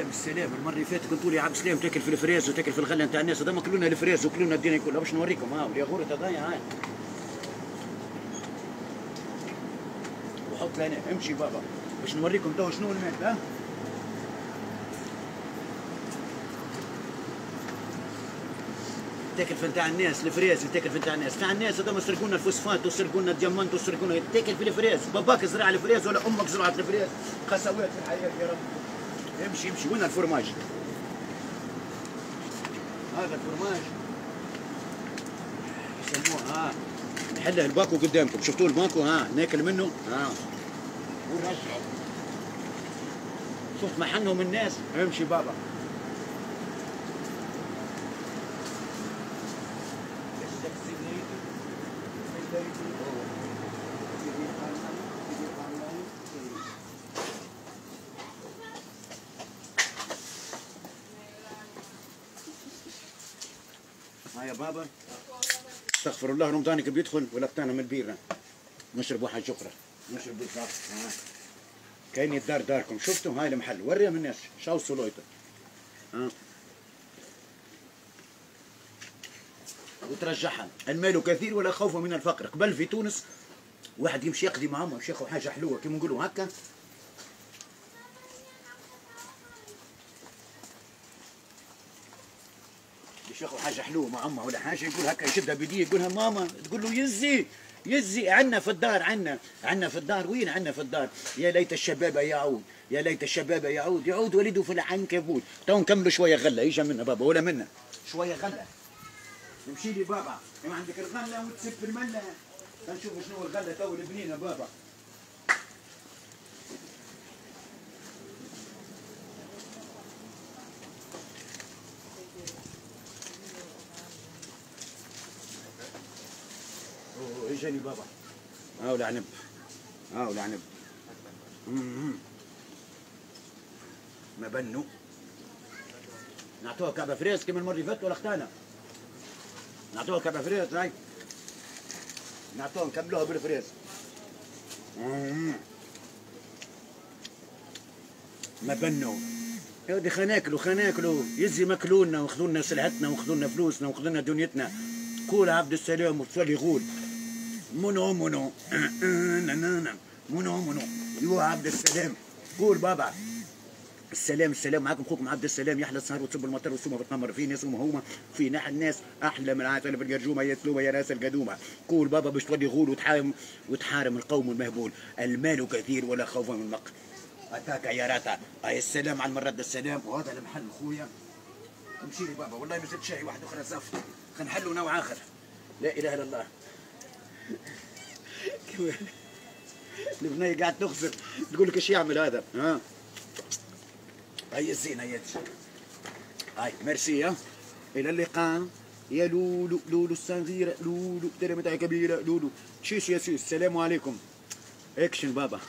السلام السلام. المرة اللي فاتت قلتوا لي عبد السلام تاكل في ال fraise وتاكل في الغله نتاع الناس. هذا كلونا ال fraise وكلونا الدنيا كلها. باش نوريكم. ها يا غورة هذايا هاي وحط لنا امشي بابا. باش نوريكم تو شنو المال ها. تاكل في نتاع الناس ال fraise تاكل في نتاع الناس. نتاع الناس هذوما سرقونا الفوسفات وسرقونا ال diamant وسرقونا. تاكل في ال fraise. باباك زرع ال fraise ولا أمك زرعت ال fraise؟ خسوات في الحياة يا رب. امشي امشي وين الفرماج؟ هذا الفرماج. يسموه ها. نحله الباكو قدامكم. شفتوا الباكو؟ ها ناكل منه. ها. ونرجعه. شفت محنهم الناس؟ امشي بابا. ها يا بابا. استغفر الله رمضانك بيدخل ولقطانا من البيرة. نشرب واحد شكرا. نشرب بالضبط كاين الدار داركم. شفتوا؟ هاي المحل. وريهم الناس. شاو سولويته ها. وترجعها. المال كثير ولا خوف من الفقر. قبل في تونس واحد يمشي يقضي مع امه يمشي ياخذ حاجة حلوة. كيما نقولوا هكا. ياخذ حاجة حلوة مع امه ولا حاجة يقول هكا يشدها بيديه يقولها ماما تقول له يزي يزي عنا في الدار عنا عنا في الدار وين عنا في الدار؟ يا ليت الشباب يعود يا ليت الشباب يعود يعود ولده في العنكبوت. تو نكملوا شوية غلة يجي منا بابا؟ ولا منا شوية غلة. نمشي لي بابا. ما عندك الغلة وتسب الملة. نشوف شنو الغلة تو البنينه بابا. اوه اجاني بابا. ها ولا عنب ها ولا عنب مم. ما بنوا نعطوها كعبة fraise كما المرة اللي فاتت ولا أختانا؟ نعطوها كعبة fraise هاي نعطوها نكملوها بال fraise. ما بنوا يا ودي خلينا ناكلوا يزي ماكلونا وخذوا لنا سلعتنا وخذوا لنا فلوسنا وخذوا لنا دنيتنا. قول عبد السلام وتصلي غول منو منو نانا منو منو يو عبد السلام قول بابا السلام السلام معكم أخوكم عبد السلام يحلى السهر وتصب المطر والسومه بتنمر في ناس ومهومه في ناحية الناس. أحلى من عسل في الجرجومة. يا سلومه يا ناس القدومة. قول بابا باش تولي غول وتحارم وتحارم القوم المهبول. المال كثير ولا خوف من المقر. أتاك يا راتا. أي السلام على المرد السلام. وهذا المحل خويا. امشي لي بابا. والله نزلت شاي واحد أخرى صف خلينا نحلوا نوع آخر. لا إله إلا الله. البنية قاعد تخسر تقول لك إيش يعمل هذا؟ ها؟ هيا الزينة هيا هاي ميرسي ها؟ إلى اللقاء. يا لولو لولو الصغيرة لولو ترى متاع كبيرة لولو. شيش يا سيس السلام عليكم. اكشن بابا.